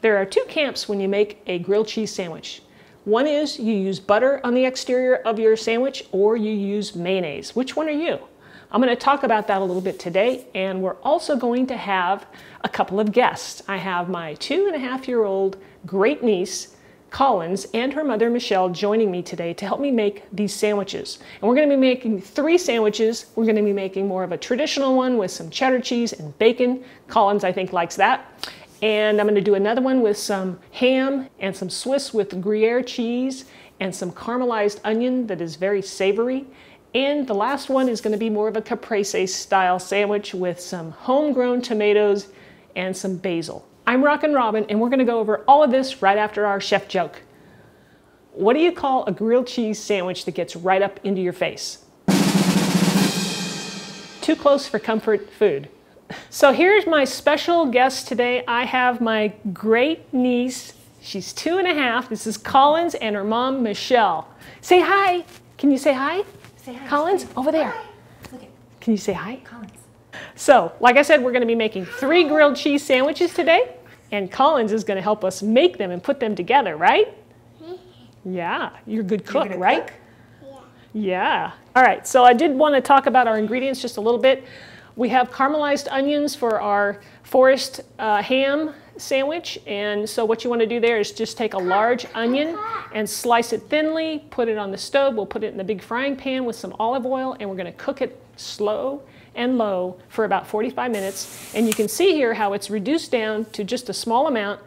There are two camps when you make a grilled cheese sandwich. One is you use butter on the exterior of your sandwich or you use mayonnaise. Which one are you? I'm going to talk about that a little bit today, and we're also going to have a couple of guests. I have my two and a half year old great niece, Collins, and her mother, Michele, joining me today to help me make these sandwiches. And we're going to be making three sandwiches. We're going to be making more of a traditional one with some cheddar cheese and bacon. Collins, I think, likes that. And I'm going to do another one with some ham and some Swiss with Gruyere cheese and some caramelized onion that is very savory. And the last one is going to be more of a caprese style sandwich with some homegrown tomatoes and some basil. I'm Rockin' Robin, and we're going to go over all of this right after our chef joke. What do you call a grilled cheese sandwich that gets right up into your face? Too close for comfort food. So here's my special guest today. I have my great niece. She's two and a half. This is Collins and her mom, Michele. Say hi. Can you say hi? Say hi. Collins, over there. Look at Can you say hi? Collins. So, like I said, we're going to be making three grilled cheese sandwiches today, and Collins is going to help us make them and put them together, right? Mm-hmm. Yeah, you're a good cook, right? cook? Yeah. All right, so I did want to talk about our ingredients just a little bit. We have caramelized onions for our forest uh, ham sandwich. And so what you want to do there is just take a large onion and slice it thinly, put it on the stove. We'll put it in the big frying pan with some olive oil, and we're going to cook it slow and low for about 45 minutes. And you can see here how it's reduced down to just a small amount,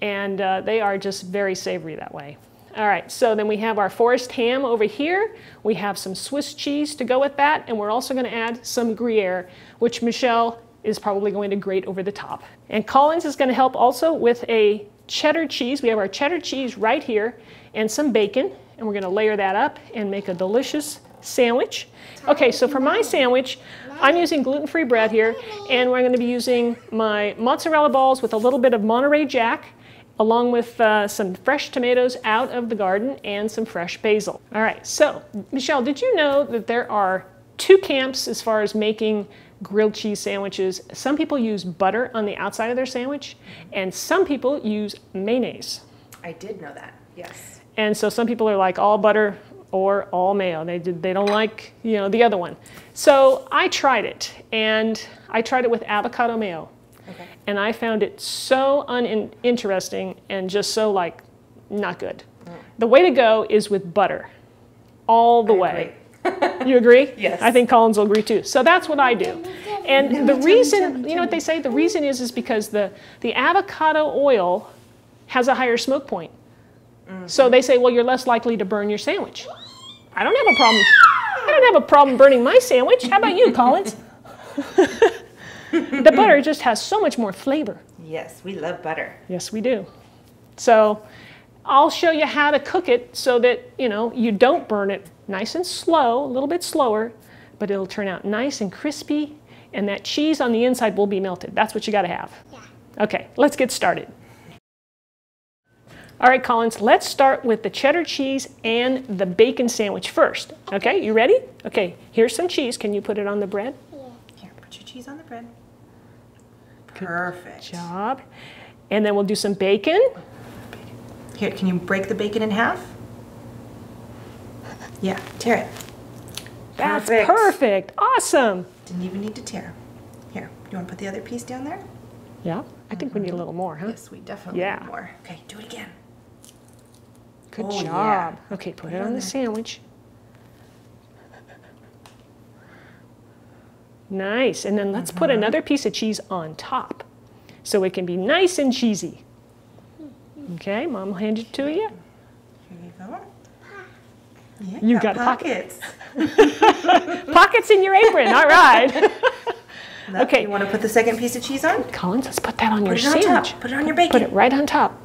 and uh, they are just very savory that way. All right, so then we have our forest ham over here. We have some Swiss cheese to go with that, and we're also going to add some Gruyere, which Michele is probably going to grate over the top. And Collins is going to help also with a cheddar cheese. We have our cheddar cheese right here and some bacon, and we're going to layer that up and make a delicious sandwich. Okay, so for my sandwich, I'm using gluten-free bread here, and we're going to be using my mozzarella balls with a little bit of Monterey Jack, along with uh, some fresh tomatoes out of the garden and some fresh basil. All right, so Michele, did you know that there are two camps as far as making grilled cheese sandwiches? Some people use butter on the outside of their sandwich, and some people use mayonnaise. I did know that. Yes. And so some people are like all butter or all mayo. They, did, they don't like, you know, the other one. So I tried it, and I tried it with avocado mayo. Okay. And I found it so uninteresting and just so like not good. The way to go is with butter, all the I way. You agree? Yes. I think Collins will agree too. So that's what I do. And the reason, you know what they say? The reason is is because the, the avocado oil has a higher smoke point. So they say, well, you're less likely to burn your sandwich. I don't have a problem. I don't have a problem burning my sandwich. How about you, Collins? the butter just has so much more flavor. Yes, we love butter. Yes, we do. So I'll show you how to cook it so that, you know, you don't burn it nice and slow, a little bit slower, but it'll turn out nice and crispy and that cheese on the inside will be melted. That's what you got to have. Yeah. Okay, let's get started. All right, Collins, let's start with the cheddar cheese and the bacon sandwich first. Okay, you ready? Okay, here's some cheese. Can you put it on the bread? Yeah. Here, put your cheese on the bread. Perfect. Job. And then we'll do some bacon. Here, can you break the bacon in half? Yeah, tear it. That's Perfect. perfect. Awesome. Didn't even need to tear. Here, you want to put the other piece down there? Yeah, I think we need a little more, huh? Yes, we definitely Yeah. need more. Okay, do it again. Good Oh, job. yeah. Okay, put Put it it on on the sandwich. Nice. And then let's put Mm-hmm. another piece of cheese on top so it can be nice and cheesy. Okay, mom will hand it to you. Here you go. Yeah, You got pocket- pockets. Pockets in your apron. All right. Okay. You want to put the second piece of cheese on? Collins, let's put that on your Put it on sandwich. top. Put it on your bacon. Put it right on top.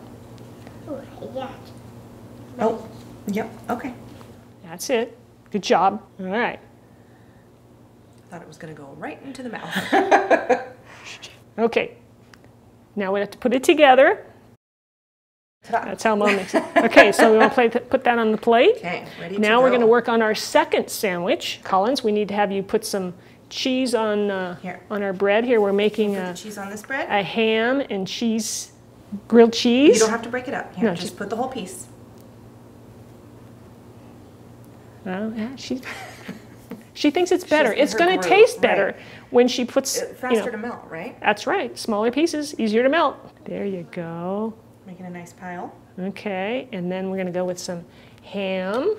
Oh, yep. Okay. That's it. Good job. All right. I thought it was going to go right into the mouth. Okay. Now we have to put it together. That's how mom makes it. Okay, so we want to put that on the plate. Okay, ready Now to we're going to work on our second sandwich. Collins, we need to have you put some cheese on uh, Here. on our bread here. We're making a, cheese on this bread. a ham and cheese grilled cheese. You don't have to break it up. Here, No, just just- put the whole piece. Oh, yeah, she, she thinks it's better. in It's going to taste better right. when she puts, It- you Faster know, to melt, right? that's right. Smaller pieces, easier to melt. There you go. Making a nice pile. Okay, and then we're going to go with some ham.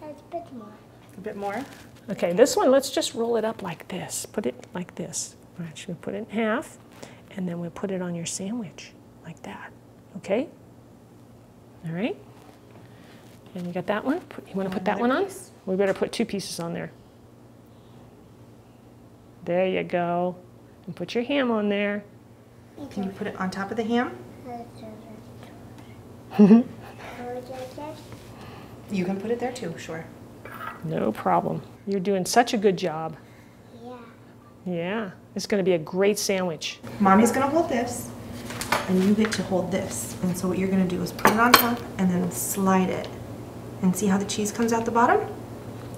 That's a bit more. A bit more. Okay, this one, let's just roll it up like this. Put it like this. We're actually put it in half, and then we'll put it on your sandwich like that. Okay? All right? And you got that one? Put- You want to put that one on? piece. We better put two pieces on there. There you go. And put your ham on there. Can you put it on top of the ham? You can put it there too, sure. No problem. You're doing such a good job. Yeah. Yeah, it's going to be a great sandwich. Mommy's gonna hold this, and you get to hold this. And so what you're gonna do is put it on top and then slide it. And see how the cheese comes out the bottom?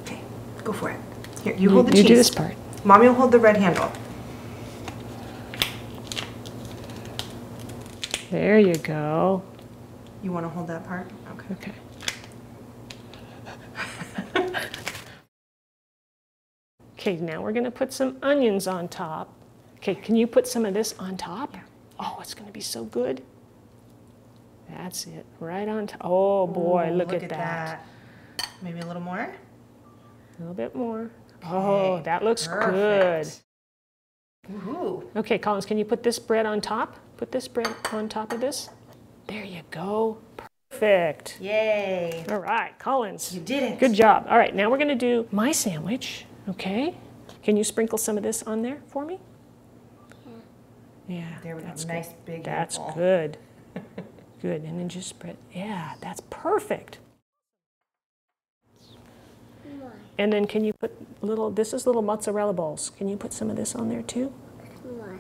Okay, go for it. Here, you hold the you cheese. do this part. Mommy will hold the red handle. There you go. You wanna hold that part? Okay. Okay. Okay, now we're gonna put some onions on top. Okay, can you put some of this on top? Oh, it's gonna be so good. That's it, right on top. Oh boy, Ooh, look, at, that. Maybe a little more? A little bit more. Oh, that looks perfect. Ooh. good. Okay, Collins, can you put this bread on top? Put this bread on top of this. There you go. Perfect. Yay. All right, Collins. You did it. Good job. All right, now we're going to do my sandwich, okay? Can you sprinkle some of this on there for me? Mm-hmm. Yeah. There we go. that's Nice big Good. That's good. Good. And then just spread. Yeah, that's perfect. More. And then can you put little, this is little mozzarella balls. Can you put some of this on there too? More.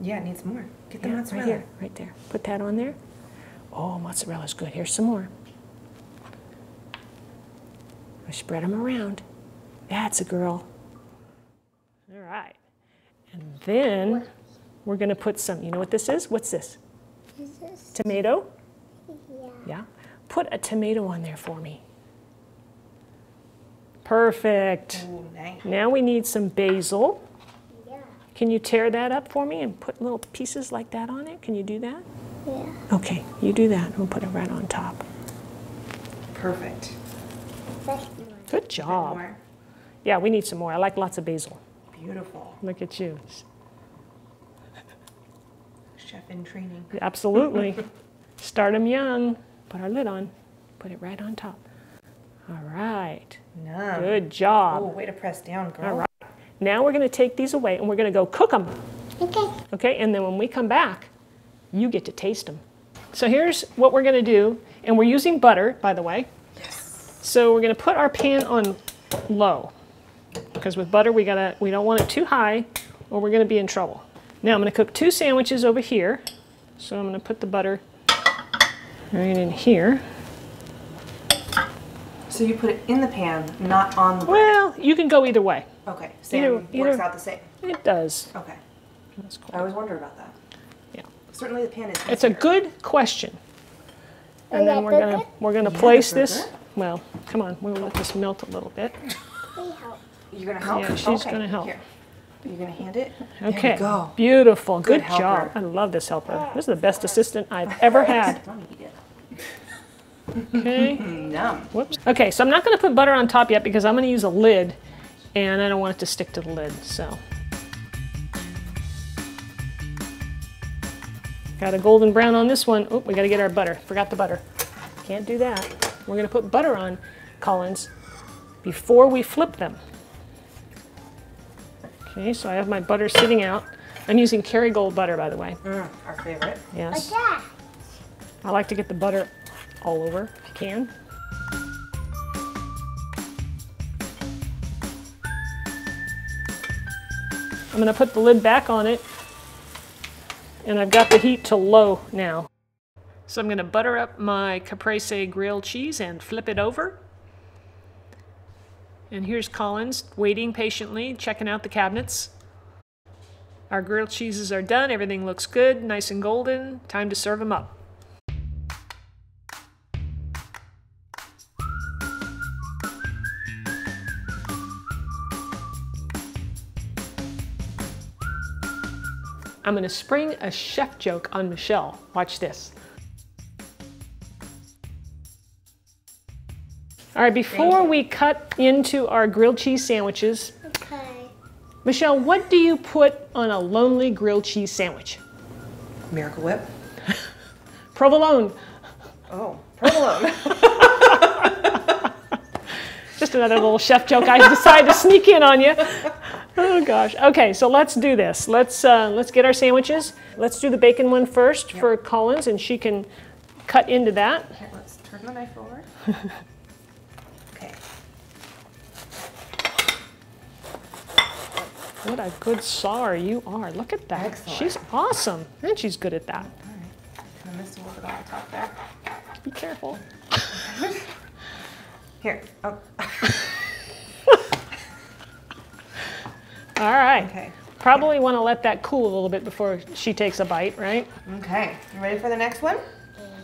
Yeah, it needs more. Get the Yeah, mozzarella. right here, right there. Put that on there. Oh, mozzarella's good. Here's some more. I spread them around. That's a girl. All right. And then we're going to put some, you know what this is? What's this? Is this? Tomato? Yeah. Yeah. Put a tomato on there for me. Perfect. Ooh, nice. Now we need some basil. Yeah. Can you tear that up for me and put little pieces like that on it? Can you do that? Yeah. Okay, you do that. We'll put it right on top. Perfect. Good job. more. Yeah, we need some more. I like lots of basil. Beautiful. Look at you. Chef in training. Absolutely. Start them young. Put our lid on. Put it right on top. All right. No. Good job. Oh, way to press down, girl. All right. Now we're going to take these away and we're going to go cook them. Okay. Okay, and then when we come back, you get to taste them. So here's what we're going to do, and we're using butter, by the way. Yes. So we're going to put our pan on low, because with butter we gotta we don't want it too high, or we're going to be in trouble. Now I'm going to cook two sandwiches over here. So I'm going to put the butter right in here. So you put it in the pan, not on the bread. Well, you can go either way. Okay. Same either- works either- out the same. It does. Okay. That's cool. I cool. always wonder about that. Yeah. Certainly the pan is. It's a good question. And then we're gonna good? we're gonna Yeah, place this. good. Well, come on, we'll let this melt a little bit. We help. You're gonna help. Yeah, she's okay. gonna help. Here. You're gonna hand it. There Okay. go. Beautiful. Good Good, job. I love this helper. This is the best assistant I've ever had. Mommy eat it. Okay. Yum. Whoops. Okay, so I'm not going to put butter on top yet because I'm going to use a lid and I don't want it to stick to the lid. So got a golden brown on this one. Oh, we got to get our butter. Forgot the butter. Can't do that. We're going to put butter on, Collins, before we flip them. Okay, so I have my butter sitting out. I'm using Kerrygold butter, by the way. Mm, our favorite. Yes. What's? I like to get the butter all over if you can. I'm going to put the lid back on it and I've got the heat to low now. So I'm going to butter up my caprese grilled cheese and flip it over. And here's Collins waiting patiently, checking out the cabinets. Our grilled cheeses are done. Everything looks good, nice and golden. Time to serve them up. I'm going to spring a chef joke on Michele. Watch this. All right, before we cut into our grilled cheese sandwiches, Okay. Michele, what do you put on a lonely grilled cheese sandwich? Miracle Whip. Provolone. Oh, provolone. Just another little chef joke I decided to sneak in on you. Oh gosh. Okay, so let's do this. Let's uh, let's get our sandwiches. Let's do the bacon one first for Collins, and she can cut into that. Here, let's turn the knife over. What a good sawyer you are. Look at that. Excellent. She's awesome, and she's good at that. All right. Kind of missed a little bit on the top there. Be careful. Here. Oh. All right. Okay. Probably want to let that cool a little bit before she takes a bite, right? Okay. You ready for the next one?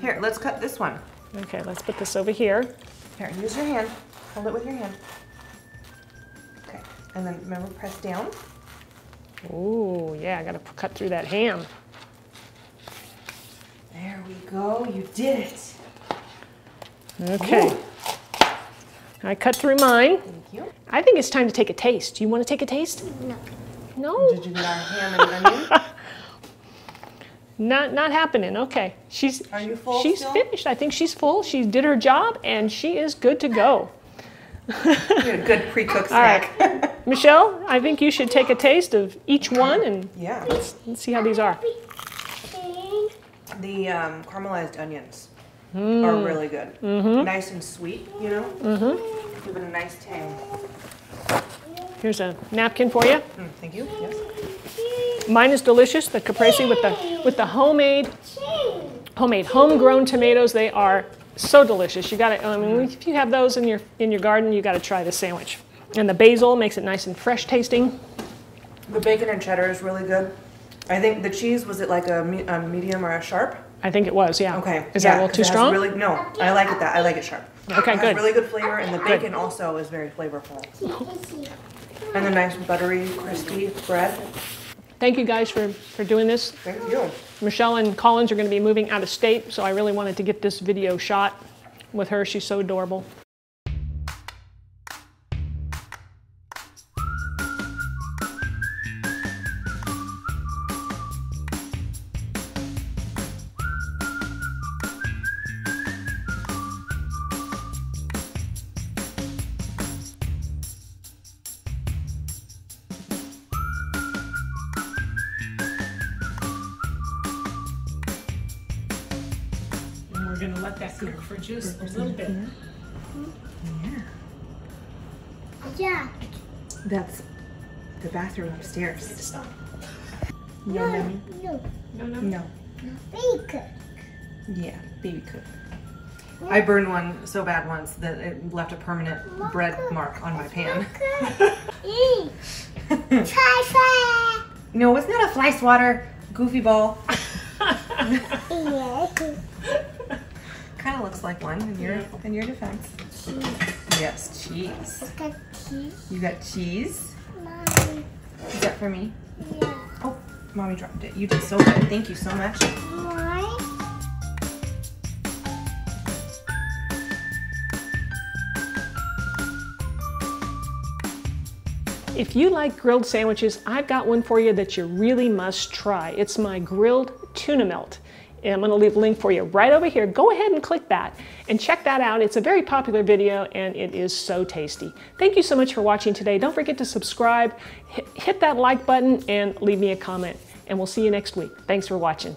Here, let's cut this one. Okay, let's put this over here. Here, use your hand. Hold it with your hand. Okay. And then remember, press down. Ooh, yeah, I got to cut through that ham. There we go. You did it. Okay. Ooh. I cut through mine. Thank you. I think it's time to take a taste. Do you want to take a taste? No. No, Did you get our ham and onion? not not happening. Okay, she's Are you full she's still? finished. I think she's full. She did her job and she is good to go. You had a good pre-cooked All right, snack. Michele, I think you should take a taste of each one and yeah. let's, let's see how these are. The um, caramelized onions Mm. are really good. Mm-hmm. Nice and sweet, you know? Mm-hmm. Give it a nice tang. Here's a napkin for you. Mm, thank you. Yes. Mine is delicious. The caprese with the with the homemade homemade homegrown tomatoes. They are so delicious. You got to. I mean, if you have those in your in your garden, you got to try this sandwich. And the basil makes it nice and fresh tasting. The bacon and cheddar is really good. I think the cheese was it like a, me- a medium or a sharp? I think it was. Yeah. Okay. Is yeah, that a little too strong? Really, no, I like it that. I like it sharp. Okay, It has good. really good flavor, and the bacon also is very flavorful. And the nice buttery, crispy bread. Thank you guys for for doing this. Thank you. Michele and Collins are going to be moving out of state, so I really wanted to get this video shot with her. She's so adorable. We're going to let that cook for just a little bit. Yeah. Yeah. That's the bathroom upstairs. Stop. No. No. No, no. No. cook. Yeah, baby cook. I burned one so bad once that it left a permanent bread mark on my pan. Eat. Try fry. No, it's not a fly swatter, goofy ball. Yeah. Kind of looks like one in your in your defense. Yes, cheese. Got cheese. You got cheese. Mommy. Is that for me? Yeah. Oh, mommy dropped it. You did so good. Thank you so much. Why? If you like grilled sandwiches, I've got one for you that you really must try. It's my grilled tuna melt. And I'm to leave a link for you right over here. Go ahead and click that and check that out. It's a very popular video and it is so tasty. Thank you so much for watching today. Don't forget to subscribe, hit that like button, and leave me a comment. And we'll see you next week. Thanks for watching.